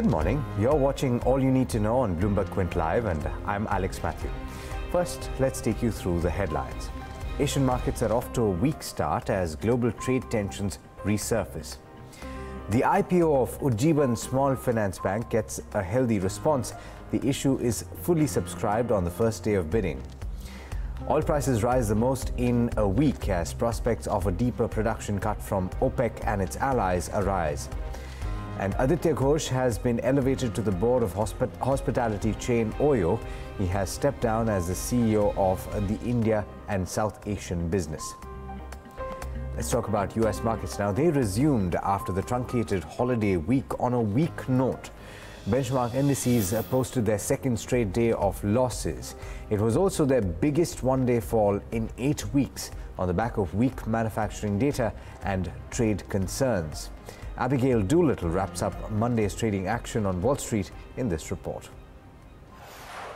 Good morning. You're watching All You Need to Know on Bloomberg Quint Live, and I'm Alex Matthew. First, let's take you through the headlines. Asian markets are off to a weak start as global trade tensions resurface. The IPO of Ujjivan Small Finance Bank gets a healthy response. The issue is fully subscribed on the first day of bidding. Oil prices rise the most in a week as prospects of a deeper production cut from OPEC and its allies arise. And Aditya Ghosh has been elevated to the board of hospi- hospitality chain Oyo. He has stepped down as the CEO of the India and South Asian business. Let's talk about US markets now. They resumed after the truncated holiday week on a weak note. Benchmark indices uh, posted their second straight day of losses. It was also their biggest one day fall in eight weeks on the back of weak manufacturing data and trade concerns. Abigail Doolittle wraps up Monday's trading action on Wall Street in this report.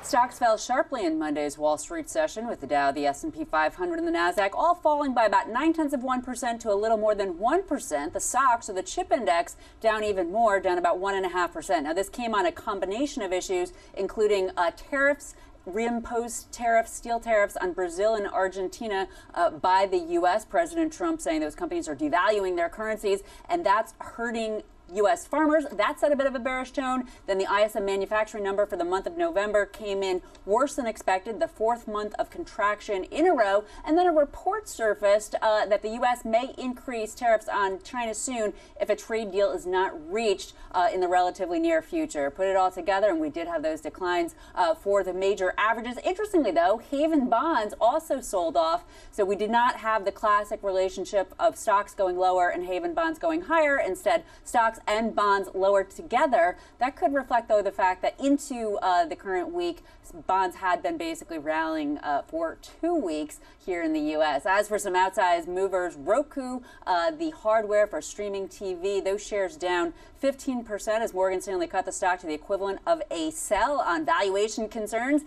Stocks fell sharply in Monday's Wall Street session, with the Dow, the S&P 500, and the Nasdaq all falling by about nine tenths of one percent to a little more than one percent. The SOX, or the chip index, down even more, down about one and a half percent. Now, this came on a combination of issues, including uh, tariffs reimposed tariffs, steel tariffs on Brazil and Argentina uh, by the U.S. President Trump saying those companies are devaluing their currencies, and that's hurting U.S. farmers. That set a bit of a bearish tone. Then the ISM manufacturing number for the month of November came in worse than expected, the fourth month of contraction in a row. And then a report surfaced uh, that the U.S. may increase tariffs on China soon if a trade deal is not reached uh, in the relatively near future. Put it all together, and we did have those declines uh, for the major averages. Interestingly, though, Haven bonds also sold off. So we did not have the classic relationship of stocks going lower and Haven bonds going higher. Instead, stocks and bonds lower together. That could reflect, though, the fact that into uh, the current week, bonds had been basically rallying uh, for two weeks here in the U.S. As for some outsized movers, Roku, uh, the hardware for streaming TV, those shares down 15% as Morgan Stanley cut the stock to the equivalent of a sell on valuation concerns.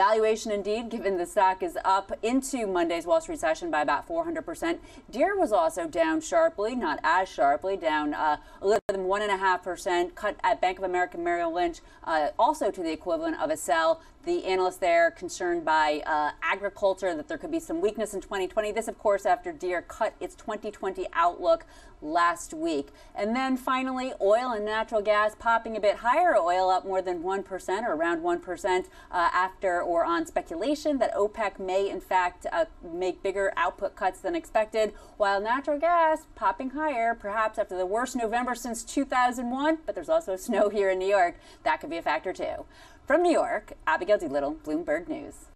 Valuation indeed, given the stock is up into Monday's Wall Street session by about 400%. Deere was also down sharply, not as sharply, down uh, a little than 1.5%, cut at Bank of America Merrill Lynch, uh, also to the equivalent of a sell. The analysts there concerned by uh, agriculture, that there could be some weakness in 2020. This, of course, after Deere cut its 2020 outlook last week. And then finally, oil and natural gas popping a bit higher. Oil up more than 1% or around 1% uh, after or on speculation that OPEC may, in fact, uh, make bigger output cuts than expected, while natural gas popping higher, perhaps after the worst November since 2001. But there's also snow here in New York. That could be a factor too. From New York, Abigail Doolittle, Bloomberg News.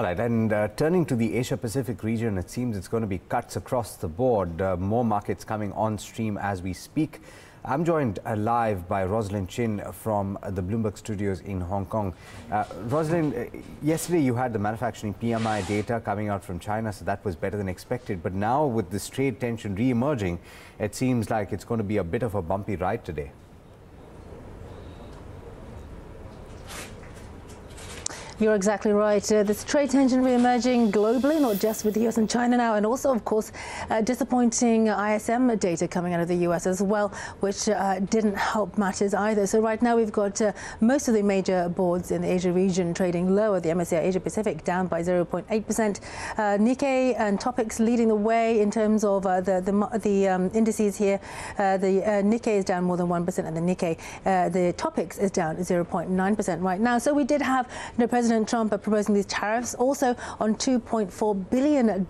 All right, and uh, turning to the Asia Pacific region, it seems it's going to be cuts across the board. Uh, more markets coming on stream as we speak. I'm joined uh, live by Rosalind Chin from the Bloomberg studios in Hong Kong. Uh, Rosalind, uh, yesterday you had the manufacturing PMI data coming out from China, so that was better than expected. But now, with this trade tension re emerging, it seems like it's going to be a bit of a bumpy ride today. You're exactly right. Uh, this trade tension re-emerging globally, not just with the US and China now, and also, of course, uh, disappointing ISM data coming out of the US as well, which uh, didn't help matters either. So right now we've got uh, most of the major boards in the Asia region trading lower. The MSCI Asia Pacific down by 0.8%. Uh, Nikkei and Topix leading the way in terms of uh, the the, the um, indices here. the Nikkei is down more than 1%, and the Nikkei, the Topix is down 0.9% right now. So we did have you President President Trump are proposing these tariffs also on $2.4 billion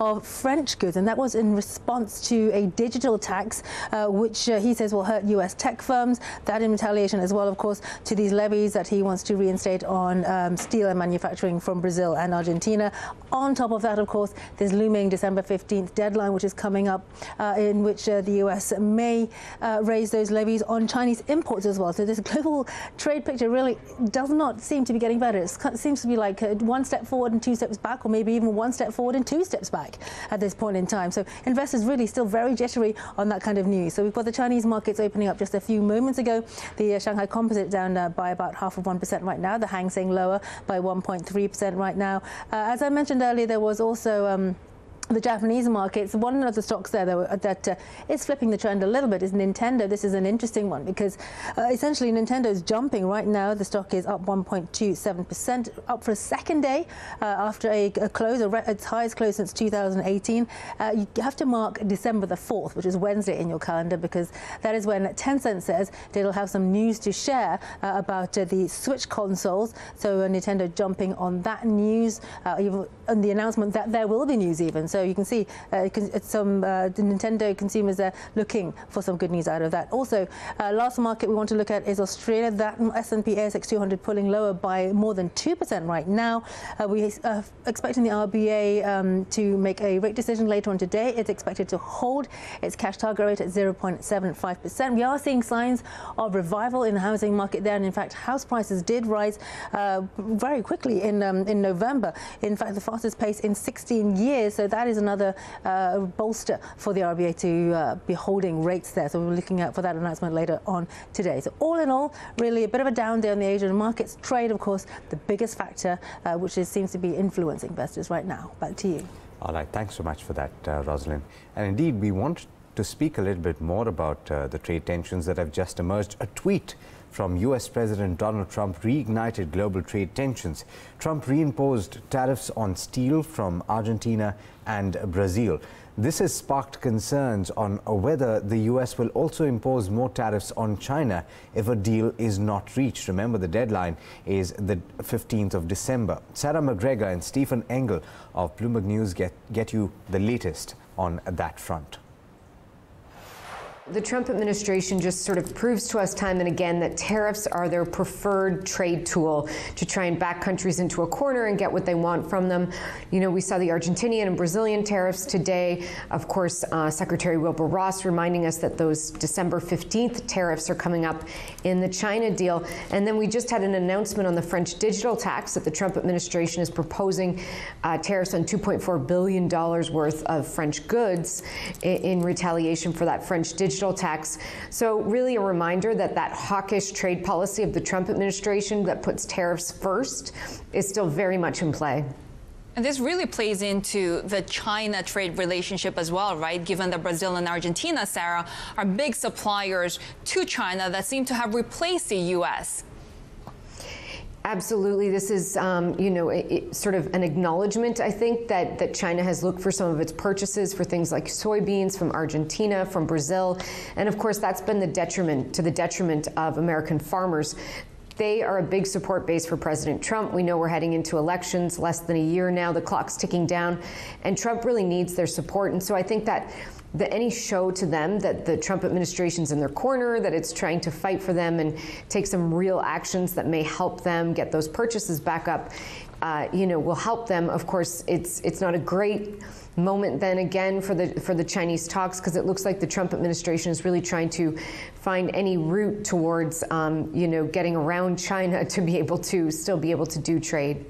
of French goods. And that was in response to a digital tax, uh, which uh, he says will hurt U.S. tech firms. That in retaliation as well, of course, to these levies that he wants to reinstate on um, steel and manufacturing from Brazil and Argentina. On top of that, of course, there's looming December 15th deadline, which is coming up, uh, in which uh, the U.S. may uh, raise those levies on Chinese imports as well. So this global trade picture really does not seem to be getting better. It seems to be like one step forward and two steps back, or maybe even one step forward and two steps back at this point in time. So investors really still very jittery on that kind of news. So we've got the Chinese markets opening up just a few moments ago. The uh, Shanghai Composite down uh, by about half of 1% right now. The Hang Seng lower by 1.3% right now. Uh, as I mentioned earlier, there was also um, the Japanese markets. One of the stocks there that, that uh, is flipping the trend a little bit is Nintendo. This is an interesting one because uh, essentially Nintendo is jumping right now. The stock is up 1.27%, up for a second day uh, after a, a, close, a its highest close since 2018. Uh, you have to mark December the 4th, which is Wednesday in your calendar, because that is when Tencent says they'll have some news to share uh, about uh, the Switch consoles. So Nintendo jumping on that news, even on the announcement that there will be news even. So you can see uh, some uh, Nintendo consumers are looking for some good news out of that. Also, uh, last market we want to look at is Australia. That S&P ASX 200 pulling lower by more than 2% right now. Uh, we are expecting the RBA um, to make a rate decision later on today. It's expected to hold its cash target rate at 0.75%. We are seeing signs of revival in the housing market there. And in fact, house prices did rise uh, very quickly in, um, in November. In fact, the fastest pace in 16 years. So that that is another uh, bolster for the RBA to uh, be holding rates there. So we're looking out for that announcement later on today. So all in all, really a bit of a down day on the Asian markets. Trade, of course, the biggest factor, uh, which is, seems to be influencing investors right now. Back to you. All right, thanks so much for that, uh, Rosalind. And indeed, we want to speak a little bit more about uh, the trade tensions that have just emerged. A tweet from US President Donald Trump reignited global trade tensions. Trump reimposed tariffs on steel from Argentina and Brazil. This has sparked concerns on whether the US will also impose more tariffs on China if a deal is not reached. Remember, the deadline is the 15th of December. Sarah McGregor and Stephen Engle of Bloomberg News get, get you the latest on that front. The Trump administration just sort of proves to us time and again that tariffs are their preferred trade tool to try and back countries into a corner and get what they want from them. You know, we saw the Argentinian and Brazilian tariffs today. Of course, uh, Secretary Wilbur Ross reminding us that those December 15th tariffs are coming up in the China deal. And then we just had an announcement on the French digital tax that the Trump administration is proposing uh, tariffs on $2.4 billion worth of French goods in, in retaliation for that French digital digital tax. So really a reminder that that hawkish trade policy of the Trump administration that puts tariffs first is still very much in play. And this really plays into the China trade relationship as well, right? Given that Brazil and Argentina, Sarah, are big suppliers to China that seem to have replaced the U.S. Absolutely. This is, um, you know, it, it, sort of an acknowledgement, I think, that, that China has looked for some of its purchases for things like soybeans from Argentina, from Brazil. And of course, that's been the detriment to the detriment of American farmers. They are a big support base for President Trump. We know we're heading into elections less than a year now. The clock's ticking down, and Trump really needs their support. And so I think that that any show to them that the Trump administration's in their corner, that it's trying to fight for them and take some real actions that may help them get those purchases back up, uh, you know, will help them. Of course, it's it's not a great moment then again for the for the Chinese talks because it looks like the Trump administration is really trying to find any route towards um, you know getting around China to be able to still be able to do trade.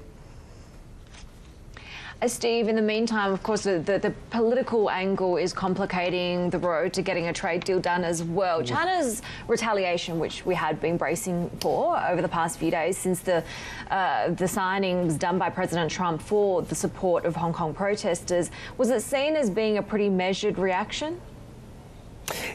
Uh, Steve, in the meantime, of course, the, the, the, political angle is complicating the road to getting a trade deal done as well. China's retaliation, which we had been bracing for over the past few days since the, uh, the signings done by President Trump for the support of Hong Kong protesters, was it seen as being a pretty measured reaction?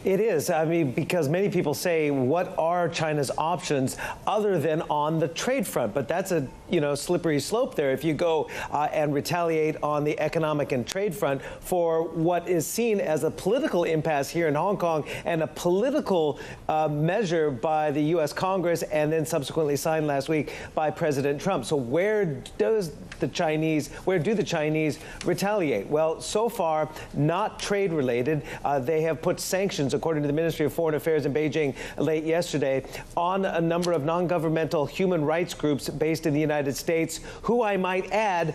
It is. I mean, because many people say, what are China's options other than on the trade front? But that's a you know slippery slope there. If you go uh, and retaliate on the economic and trade front for what is seen as a political impasse here in Hong Kong and a political uh, measure by the U.S. Congress and then subsequently signed last week by President Trump. So where does the Chinese, where do the Chinese retaliate? Well, so far, not trade related. Uh, they have put sanctions according to the Ministry of Foreign Affairs in Beijing late yesterday, on a number of non governmental human rights groups based in the United States, who I might add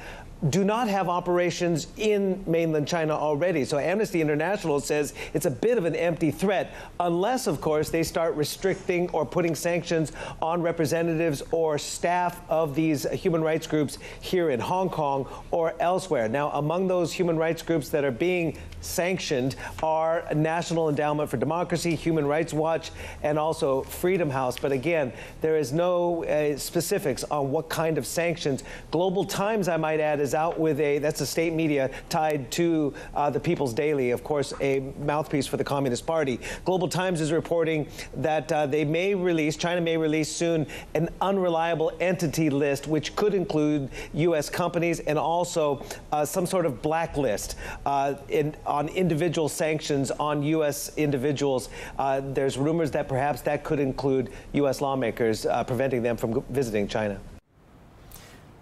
do not have operations in mainland China already. So Amnesty International says it's a bit of an empty threat, unless, of course, they start restricting or putting sanctions on representatives or staff of these human rights groups here in Hong Kong or elsewhere. Now, among those human rights groups that are being sanctioned are National Endowment for Democracy, Human Rights Watch, and also Freedom House. But again, there is no uh, specifics on what kind of sanctions. Global Times, I might add, is out with a, that's a state media tied to uh, the People's Daily, of course, a mouthpiece for the Communist Party. Global Times is reporting that uh, they may release, China may release soon, an unreliable entity list, which could include U.S. companies and also uh, some sort of blacklist uh, in, on individual sanctions on U.S. individuals. Uh, there's rumors that perhaps that could include U.S. lawmakers, uh, preventing them from visiting China.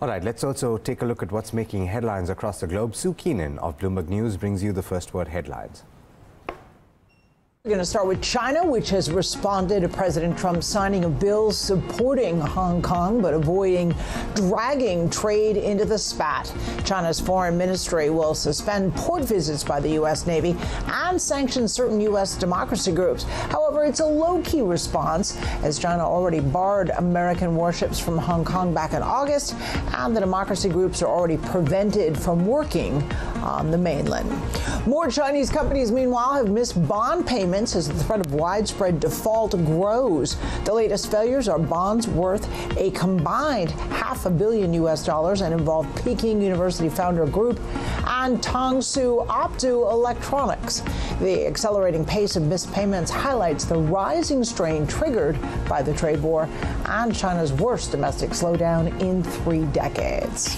All right, let's also take a look at what's making headlines across the globe. Sue Keenan of Bloomberg News brings you the first word headlines. We're going to start with China, which has responded to President Trump's signing of bills supporting Hong Kong but avoiding dragging trade into the spat. China's foreign ministry will suspend port visits by the U.S. Navy and sanction certain U.S. democracy groups. However, it's a low key response, as China already barred American warships from Hong Kong back in August, and the democracy groups are already prevented from working on the mainland. More Chinese companies, meanwhile, have missed bond payments as the threat of widespread default grows. The latest failures are bonds worth a combined half a billion U.S. dollars and involve Peking University founder group and Tunghsu Opto Electronics. The accelerating pace of missed payments highlights the rising strain triggered by the trade war and China's worst domestic slowdown in three decades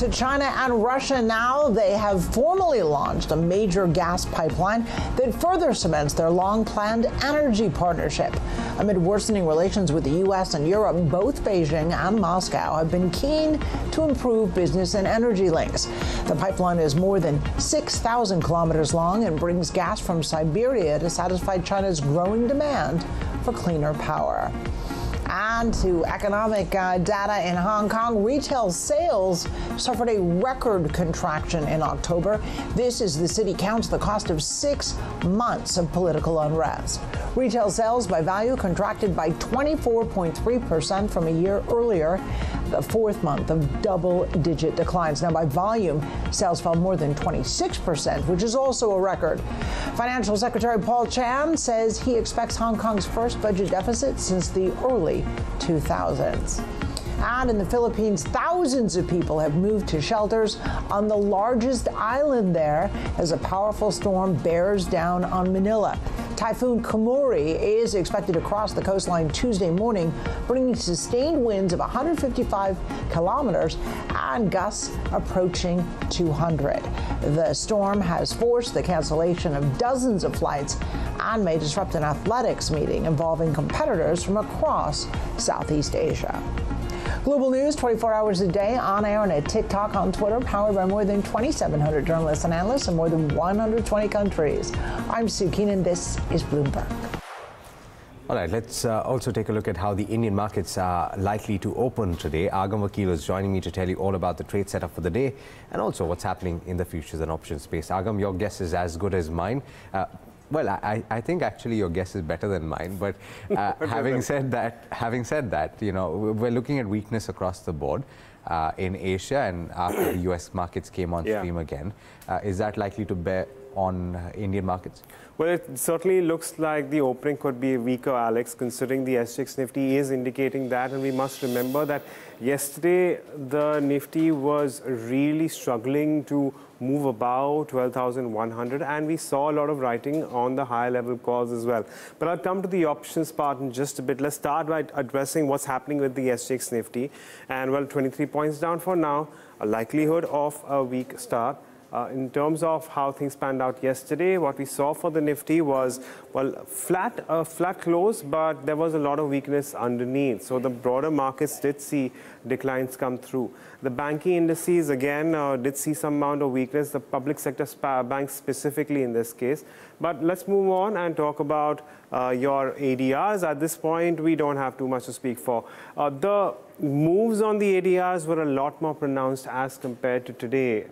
to China and Russia now. They have formally launched a major gas pipeline that further cements their long planned energy partnership. Amid worsening relations with the U.S. and Europe, both Beijing and Moscow have been keen to improve business and energy links. The pipeline is more than 6,000 kilometers long and brings gas from Siberia to satisfy China's growing demand for cleaner power. And to economic uh, data in Hong Kong, retail sales suffered a record contraction in October. This is the city counts the cost of six months of political unrest. Retail sales by value contracted by 24.3% from a year earlier, the fourth month of double digit declines. Now, by volume, sales fell more than 26%, which is also a record. Financial Secretary Paul Chan says he expects Hong Kong's first budget deficit since the early 2000s. And in the Philippines, thousands of people have moved to shelters on the largest island there as a powerful storm bears down on Manila. Typhoon Kammuri is expected to cross the coastline Tuesday morning, bringing sustained winds of 155 kilometers and gusts approaching 200. The storm has forced the cancellation of dozens of flights and may disrupt an athletics meeting involving competitors from across Southeast Asia. Global News 24 hours a day on air and at TicToc on Twitter, powered by more than 2,700 journalists and analysts in more than 120 countries. I'm Sue Keenan. This is Bloomberg. All right, let's uh, also take a look at how the Indian markets are likely to open today. Agam Vakil is joining me to tell you all about the trade setup for the day and also what's happening in the futures and options space. Agam, your guess is as good as mine. Uh, well, I, I think actually your guess is better than mine. But uh, having said that, having said that, you know, we're looking at weakness across the board. Uh, in Asia and after the US markets came on yeah. stream again. Uh, is that likely to bear on uh, Indian markets? Well, it certainly looks like the opening could be weaker, Alex, considering the SGX Nifty is indicating that. And we must remember that yesterday the Nifty was really struggling to move above 12,100 and we saw a lot of writing on the higher level calls as well. But I'll come to the options part in just a bit. Let's start by addressing what's happening with the SGX Nifty and well 23 points down for now, a likelihood of a weak start. Uh, in terms of how things panned out yesterday, what we saw for the Nifty was, well, flat, uh, flat close, but there was a lot of weakness underneath. So the broader markets did see declines come through. The banking indices, again, uh, did see some amount of weakness, the public sector banks specifically in this case. But let's move on and talk about uh, your ADRs. At this point, we don't have too much to speak for. Uh, the moves on the ADRs were a lot more pronounced as compared to today.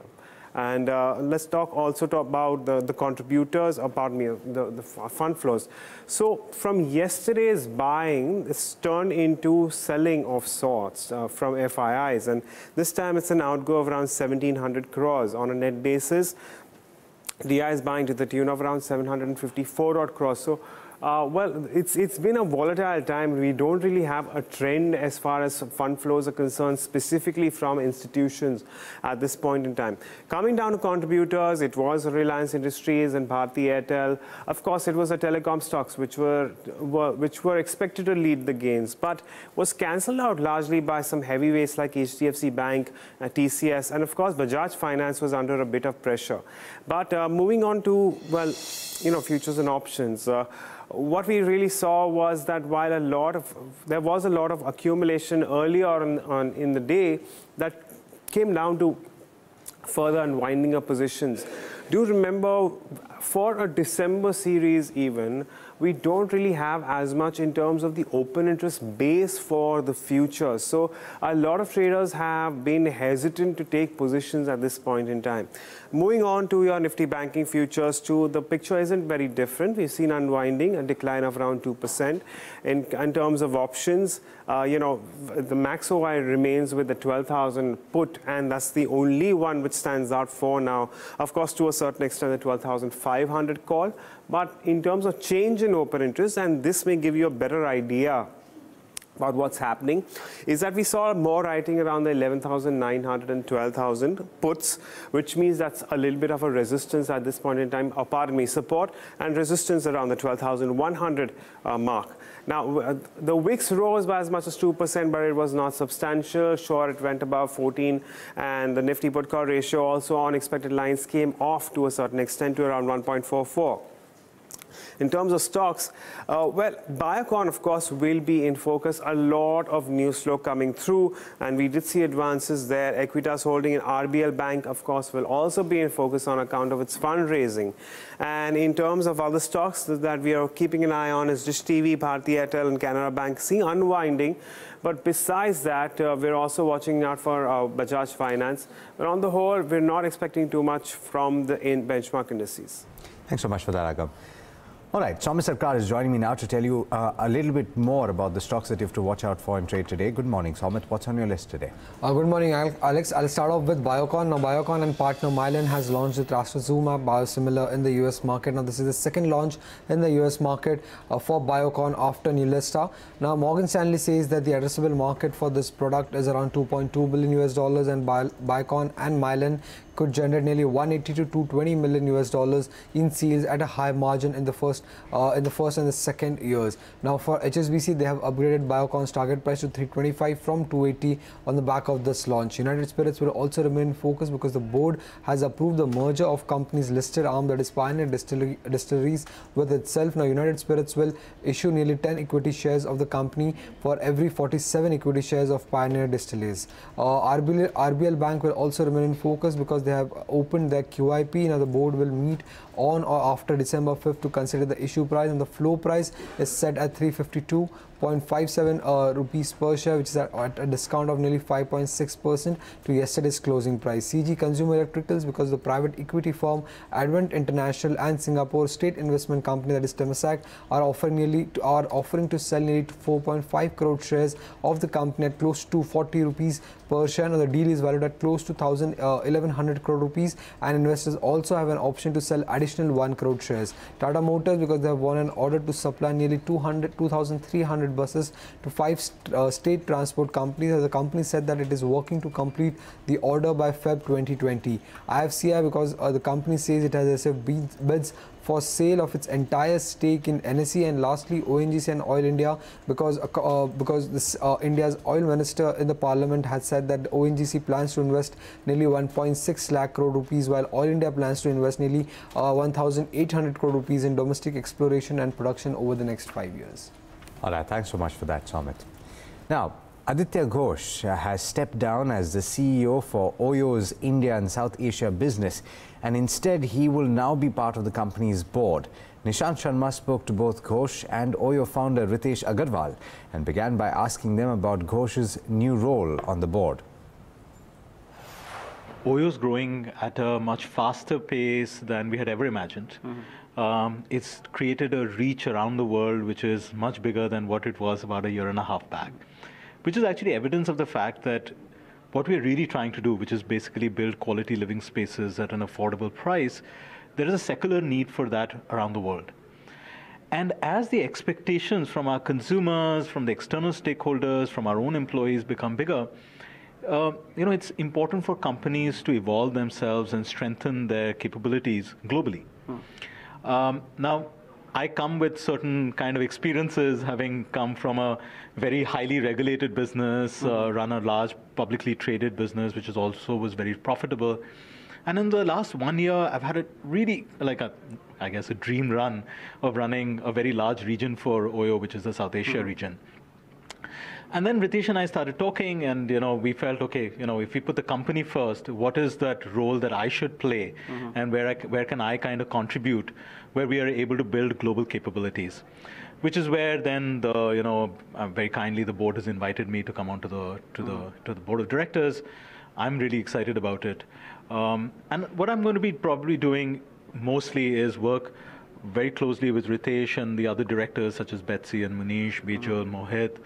And uh, let's talk also talk about the, the contributors, uh, pardon me, the, the fund flows. So from yesterday's buying, it's turned into selling of sorts uh, from FIIs. And this time it's an outgo of around 1,700 crores on a net basis. DI is buying to the tune of around 754 odd crores. So Uh, well, it's it's been a volatile time. We don't really have a trend as far as fund flows are concerned, specifically from institutions at this point in time. Coming down to contributors, it was Reliance Industries and Bharti Airtel. Of course, it was the telecom stocks which were, were which were expected to lead the gains, but was cancelled out largely by some heavyweights like HDFC Bank, uh, TCS, and of course, Bajaj Finance was under a bit of pressure. But uh, moving on to well, you know, futures and options. What we really saw was that while a lot of there was a lot of accumulation earlier on, on in the day that came down to further unwinding of positions. Do remember for a December series even, we don't really have as much in terms of the open interest base for the future. So a lot of traders have been hesitant to take positions at this point in time. Moving on to your Nifty banking futures too, the picture isn't very different. We've seen unwinding, a decline of around 2%. In, in terms of options, uh, you know, the max OI remains with the 12,000 put, and that's the only one which stands out for now. Of course, to a certain extent, the 12,500 call. But in terms of change in open interest, and this may give you a better idea about what's happening is that we saw more writing around the 11,900 and 12,000 puts, which means that's a little bit of a resistance at this point in time, or pardon me, support and resistance around the 12,100 uh, mark. Now, uh, the VIX rose by as much as 2%, but it was not substantial. Sure, it went above 14, and the Nifty put call ratio also on expected lines came off to a certain extent to around 1.44. In terms of stocks, uh, well, Biocon, of course, will be in focus. A lot of news flow coming through, and we did see advances there. Equitas Holding and RBL Bank, of course, will also be in focus on account of its fundraising. And in terms of other stocks that we are keeping an eye on is Dish TV, Bharti Airtel, and Canara Bank see unwinding. But besides that, uh, we're also watching out for uh, Bajaj Finance. But on the whole, we're not expecting too much from the in benchmark indices. Thanks so much for that, Agam. All right, Soumya Sarkar is joining me now to tell you uh, a little bit more about the stocks that you have to watch out for in trade today. Good morning, Soumya. What's on your list today? Uh, good morning, Alex. I'll start off with Biocon. Now, Biocon and partner Mylan has launched the trastuzumab biosimilar in the US market. Now, this is the second launch in the US market uh, for Biocon after Neulasta. Now, Morgan Stanley says that the addressable market for this product is around 2.2 billion US dollars, and Biocon and Mylan could generate nearly 180 to 220 million US dollars in sales at a high margin in the first uh, in the first and the second years. Now for HSBC, they have upgraded Biocon's target price to 325 from 280 on the back of this launch. United Spirits will also remain focused because the board has approved the merger of companies listed arm that is Pioneer Distillery, Distilleries with itself. Now United Spirits will issue nearly 10 equity shares of the company for every 47 equity shares of Pioneer Distilleries. Uh, RBL, RBL Bank will also remain in focus because they have opened their QIP. Now the board will meet on or after December 5th to consider the issue price and the floor price is set at 352 0.57 uh, rupees per share, which is at, a discount of nearly 5.6% to yesterday's closing price. CG Consumer Electricals, because the private equity firm Advent International and Singapore State Investment Company, that is Temasek, are offering nearly to, are offering to sell nearly 4.5 crore shares of the company at close to 40 rupees per share. The deal is valued at close to 1,000, uh, 1100 crore rupees, and investors also have an option to sell additional 1 crore shares. Tata Motors, because they have won an order to supply nearly 200, 2,300 buses to five st uh, state transport companies. As the company said that it is working to complete the order by Feb 2020. IFCI, because uh, the company says it has received bids for sale of its entire stake in NSE and lastly ONGC and Oil India because uh, uh, because this uh, India's oil minister in the parliament has said that ONGC plans to invest nearly 1.6 lakh crore rupees while Oil India plans to invest nearly uh, 1800 crore rupees in domestic exploration and production over the next 5 years. All right, thanks so much for that, Sumit. Now, Aditya Ghosh has stepped down as the CEO for Oyo's India and South Asia business, and instead he will now be part of the company's board. Nishant Sharma spoke to both Ghosh and Oyo founder Ritesh Agarwal and began by asking them about Ghosh's new role on the board. Oyo is growing at a much faster pace than we had ever imagined. Mm -hmm um, it's created a reach around the world which is much bigger than what it was about a year and a half back, which is actually evidence of the fact that what we're really trying to do, which is basically build quality living spaces at an affordable price, there is a secular need for that around the world. And as the expectations from our consumers, from the external stakeholders, from our own employees become bigger, uh, you know, it's important for companies to evolve themselves and strengthen their capabilities globally. Hmm. Um, now, I come with certain kind of experiences, having come from a very highly regulated business, mm-hmm. uh, run a large publicly traded business, which is also was very profitable. And in the last one year, I've had a really like a, I guess, a dream run of running a very large region for Oyo, which is the South Asia mm-hmm. region. And then Ritesh and I started talking, and you know, we felt okay. You know, if we put the company first, what is that role that I should play, mm-hmm. and where I, where can I kind of contribute, where we are able to build global capabilities, which is where then the you know uh, very kindly the board has invited me to come onto the to mm-hmm. the to the board of directors. I'm really excited about it, um, and what I'm going to be probably doing mostly is work very closely with Ritesh and the other directors such as Betsy and Manish, Bijal, mm-hmm. Mohit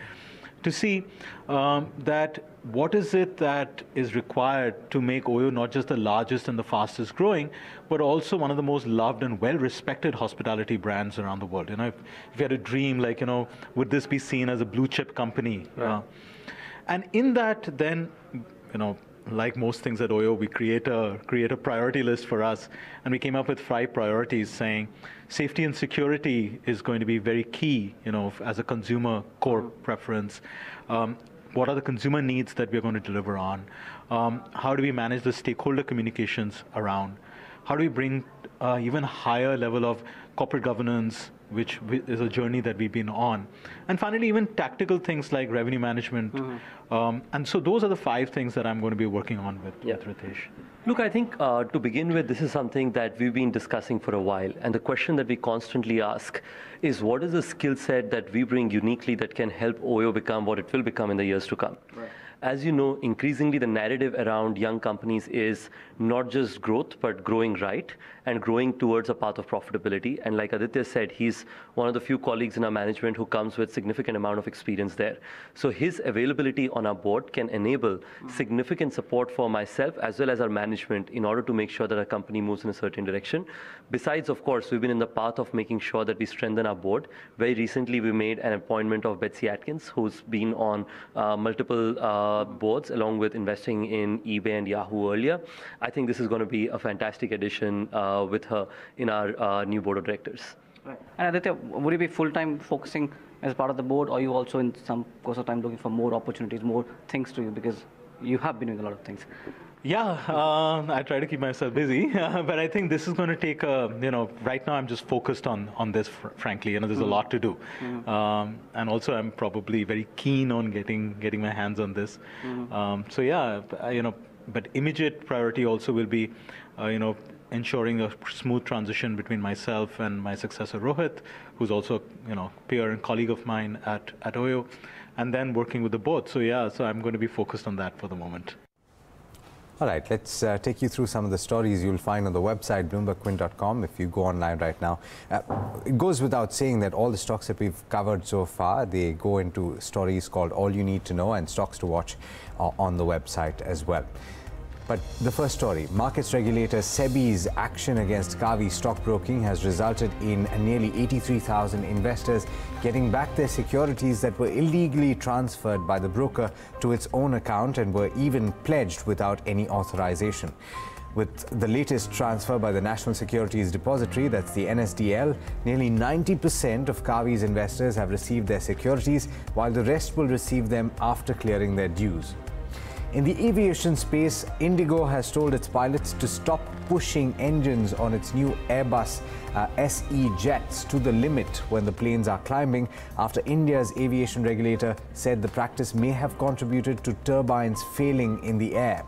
to see um, that what is it that is required to make Oyo not just the largest and the fastest growing, but also one of the most loved and well-respected hospitality brands around the world. You know, if, if you had a dream, like, you know, would this be seen as a blue chip company? Right. Uh, and in that, then, you know, like most things at Oyo, we create a create a priority list for us, and we came up with five priorities, saying safety and security is going to be very key, you know, as a consumer core preference. Um, what are the consumer needs that we're going to deliver on? Um, how do we manage the stakeholder communications around? How do we bring uh, even higher level of corporate governance, which is a journey that we've been on. And finally, even tactical things like revenue management. Mm-hmm. Um, and so those are the five things that I'm going to be working on with, yeah. with Ritesh. Look, I think uh, to begin with, this is something that we've been discussing for a while. And the question that we constantly ask is what is the skill set that we bring uniquely that can help OYO become what it will become in the years to come? Right as you know, increasingly the narrative around young companies is not just growth, but growing right and growing towards a path of profitability. And like Aditya said, he's one of the few colleagues in our management who comes with significant amount of experience there. So his availability on our board can enable significant support for myself as well as our management in order to make sure that our company moves in a certain direction. Besides, of course, we've been in the path of making sure that we strengthen our board. Very recently, we made an appointment of Betsy Atkins, who's been on uh, multiple uh, boards along with investing in eBay and Yahoo earlier. I think this is going to be a fantastic addition uh, with her in our uh, new board of directors. Right. And Aditya, would you be full-time focusing as part of the board, or you also in some course of time looking for more opportunities, more things to you, because you have been doing a lot of things? Yeah, uh, I try to keep myself busy, but I think this is going to take a, you know, right now I'm just focused on on this, fr frankly. You know, there's mm. a lot to do, mm. um, and also I'm probably very keen on getting getting my hands on this. Mm. Um, so yeah, you know, but immediate priority also will be, uh, you know, ensuring a smooth transition between myself and my successor Rohit, who's also you know peer and colleague of mine at at Oyo, and then working with the board. So yeah, so I'm going to be focused on that for the moment. All right, let's uh, take you through some of the stories you'll find on the website bloombergquint.com if you go online right now. Uh, it goes without saying that all the stocks that we've covered so far, they go into stories called All You Need to Know and Stocks to Watch uh, on the website as well. But the first story, markets regulator SEBI's action against Karvy stockbroking has resulted in nearly 83,000 investors getting back their securities that were illegally transferred by the broker to its own account and were even pledged without any authorization. With the latest transfer by the National Securities Depository, that's the NSDL, nearly 90% of Karvy's investors have received their securities, while the rest will receive them after clearing their dues. In the aviation space, Indigo has told its pilots to stop pushing engines on its new Airbus uh, SE jets to the limit when the planes are climbing after India's aviation regulator said the practice may have contributed to turbines failing in the air.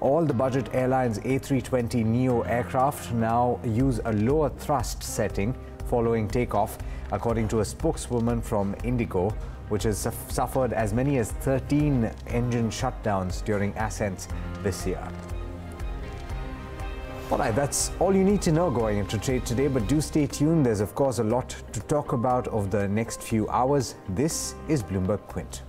All the budget airlines A320 Neo aircraft now use a lower thrust setting following takeoff, according to a spokeswoman from Indigo which has suffered as many as 13 engine shutdowns during ascents this year. All right, that's all you need to know going into trade today, but do stay tuned. There's, of course, a lot to talk about over the next few hours. This is Bloomberg Quint.